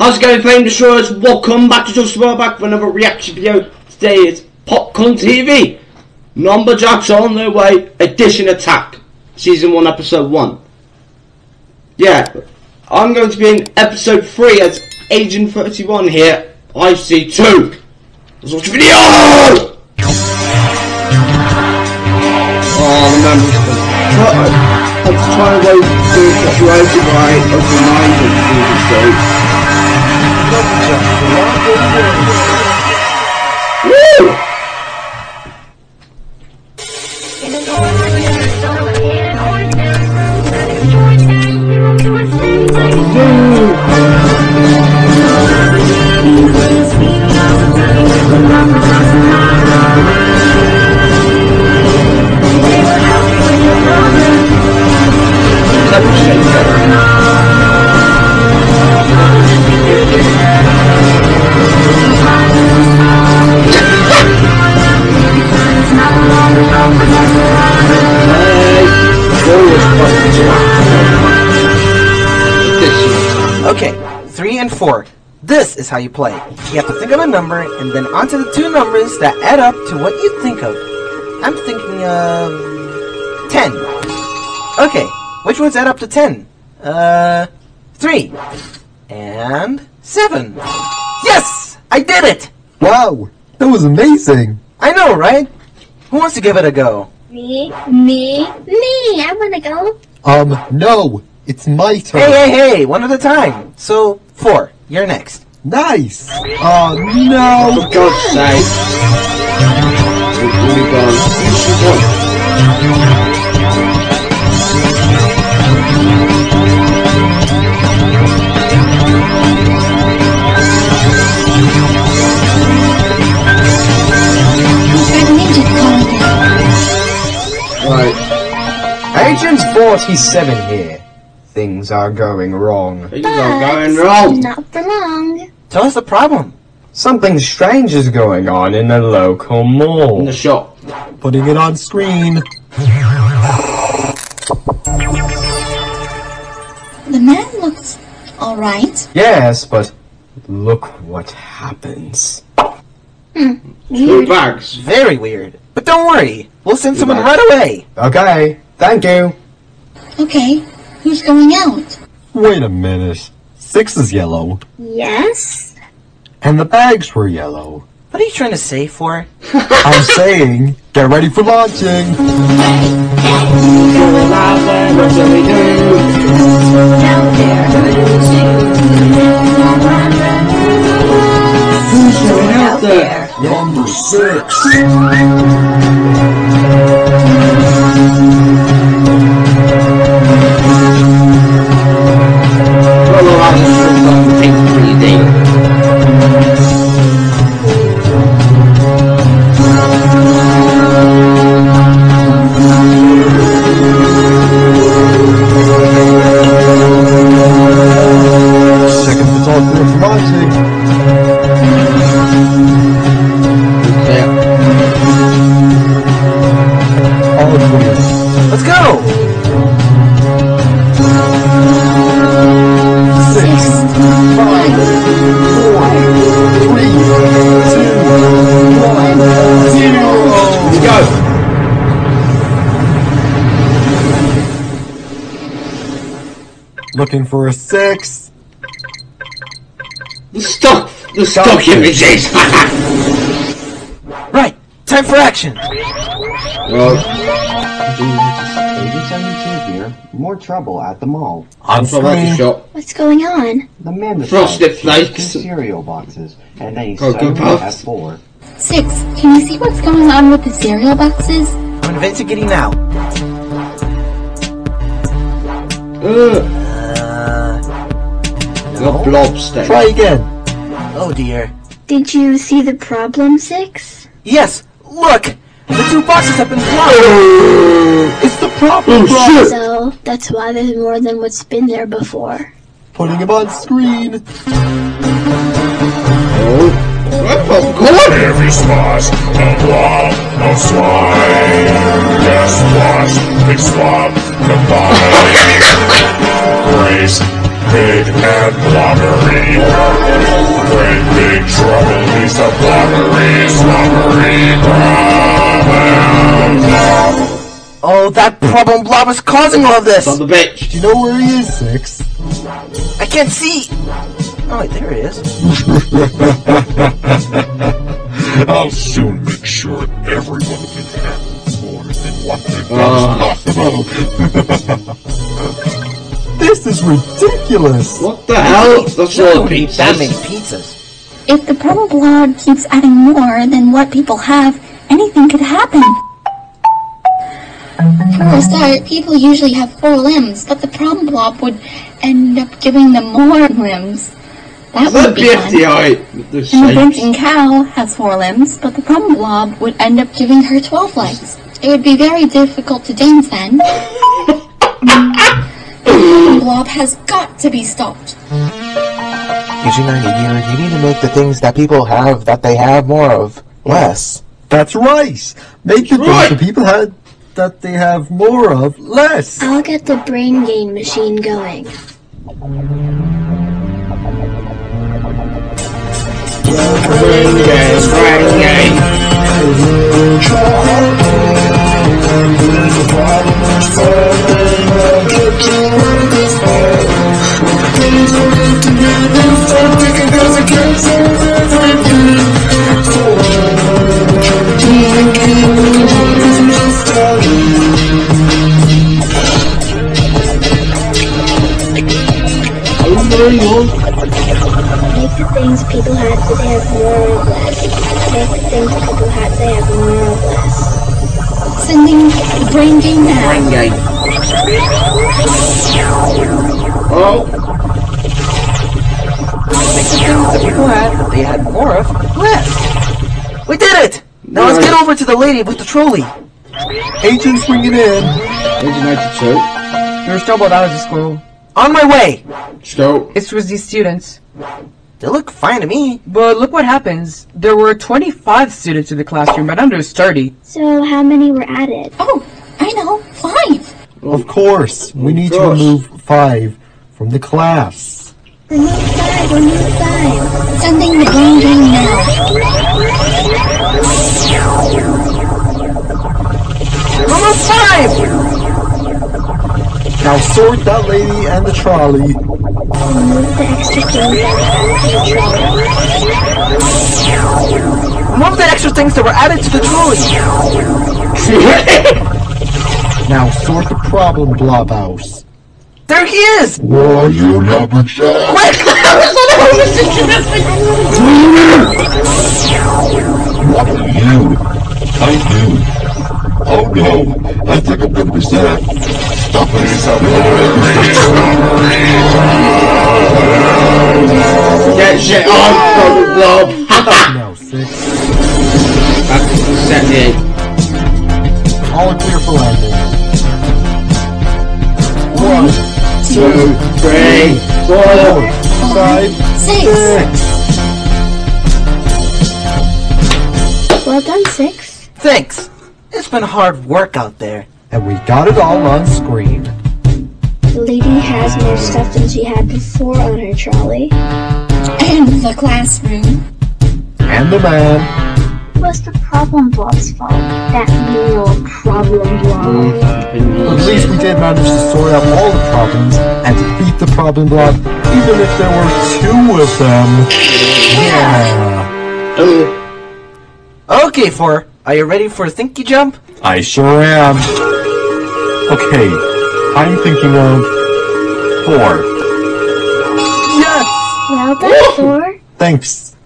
How's it going, Flame Destroyers? Welcome back to Joseph Bah for another reaction video. Today is Popcorn TV. Numberjacks on their way. Addition Attack. Season 1, Episode 1. Yeah, I'm going to be in Episode 3 as Agent 31 here. I see 2. Let's watch the video! Oh, the members. I'm trying to wait for the situation right of the mind of Okay, three and four. This is how you play. You have to think of a number and then onto the two numbers that add up to what you think of. I'm thinking of ten. Okay, which ones add up to ten? Uh, three and seven. Yes, I did it. Wow, that was amazing. I know, right? Who wants to give it a go? Me, me, me. I wanna go. Um, no, it's my turn. Hey, hey, hey, one at a time. So, four, you're next. Nice. Oh no. Oh, for God's sake. We've really gone. Ninja. Right. Agent 47 here. Things are going wrong. Things are going wrong. Not for long. Tell us the problem. Something strange is going on in the local mall. In the shop. Putting it on screen. The man looks alright. Yes, but look what happens. Two Weird. bags. Very weird. But don't worry, we'll send someone right away. Okay, thank you. Okay, who's going out? Wait a minute. Six is yellow, Yes. and the bags were yellow. What are you trying to say for? I'm saying, get ready for launching. Going out there, what shall we do? Who's going out there? Number six. Looking for a six. The stock, the stock images. Right, time for action. well, Agent 72 here. More trouble at the mall. On from at the screen. shop. What's going on? The man Frosted decides to Flakes. cereal boxes, and then he Cocoa suddenly Puffs. four. Six, can you see what's going on with the cereal boxes? I'm investigating now. Ugh, Uh, the no. blob stain. Try again. Oh dear. Did you see the problem, Six? Yes, look! The two boxes have been blocked! Oh. It's the problem. Oh, shit. So, that's why there's more than what's been there before. Putting him on screen. Oh, what popcorn? Every spot, a blob of slime. Yes, wash, big swab, combine. Grace, Big and Blobbery. Great big trouble, Lisa Blobbery, Slobbery problem. Oh, that problem blob is causing all of this! Son of a bitch. Do you know where he is, Six? I can't see! Oh, wait, there is. I'll soon make sure everyone can have more than what they've Ah. This is ridiculous! What the hell? That's You all don't the eat that many pizzas. pizzas. If the purple blob keeps adding more than what people have, anything could happen. For a start, people usually have four limbs, but the problem blob would end up giving them more limbs. That That would be fun. The And the shapes. blinking cow has four limbs, but the problem blob would end up giving her 12 legs. It would be very difficult to dance then. the problem blob has got to be stopped. Eugene, you, you need to make the things that people have that they have more of less. That's right! Make the Right. things the people had that they have more of less! I'll get the brain gain machine going. Yes, right, yeah. Make less. Sending the brain gain now. Brain gain. Oh, Make things that people had that they had more of less. We did it! Now let's get over to the lady with the trolley. Agent's ringing in. Agent 92. You're still about out of the school. On my way! Let's go. It's with these students. They look fine to me. But look what happens. There were 25 students in the classroom, but under 30. So how many were added? Oh, I know, five. Of course, oh, we Of need to remove five from the class. Remove five, remove five. Sending the brain gain now. Number five! Now sort that lady and the trolley. Remove the extra things that were added to the trolley. Remove the extra things that were added to the trolley. Now sort the problem blob house. There he is! Were you lumberjack? What are you? I knew. Oh no, I think I'm gonna be sad. Stop it, stop Get shit on, Golden Globe. Now six. Back to 78. All clear for landing. One, Two, three, four. five, Six. six. Well done, Six. Thanks. It's been hard work out there. And we got it all on screen. The lady has more stuff than she had before on her trolley. And the classroom. And the man. It was the problem blob's fault. That little problem blob. At least we did manage to sort out all the problems and defeat the problem blob, even if there were two of them. Yeah. Uh, Okay, four. Are you ready for a thinky jump? I sure am. Okay, I'm thinking of four. Yes! Well done, four. Thanks.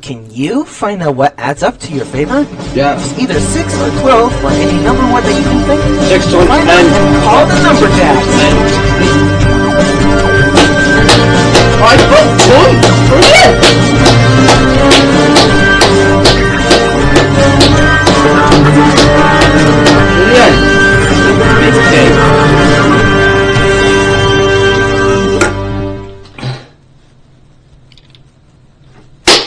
Can you find out what adds up to your favorite? Yes. It's either 6 or 12 or any number one that you can think of. 6 9. And call the number tags. I vote 1.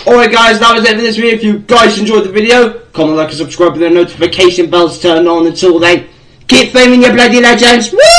Alright guys, that was it for this video. If you guys enjoyed the video, comment, like and subscribe with the notification bells turned on. Until then, keep flaming your bloody legends. Woo!